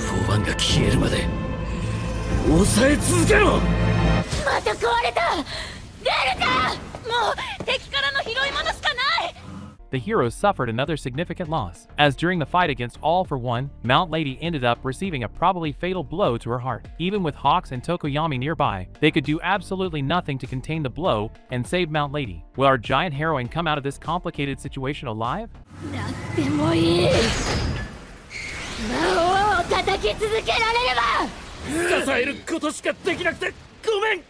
UFO1 が消えるまで抑え続けろまた壊れたデルタもう敵からの拾い物しかない the heroes suffered another significant loss, as during the fight against All for One, Mount Lady ended up receiving a probably fatal blow to her heart. Even with Hawks and Tokoyami nearby, they could do absolutely nothing to contain the blow and save Mount Lady. Will our giant heroine come out of this complicated situation alive? 叩き続けられれば。支えることしかできなくてごめん。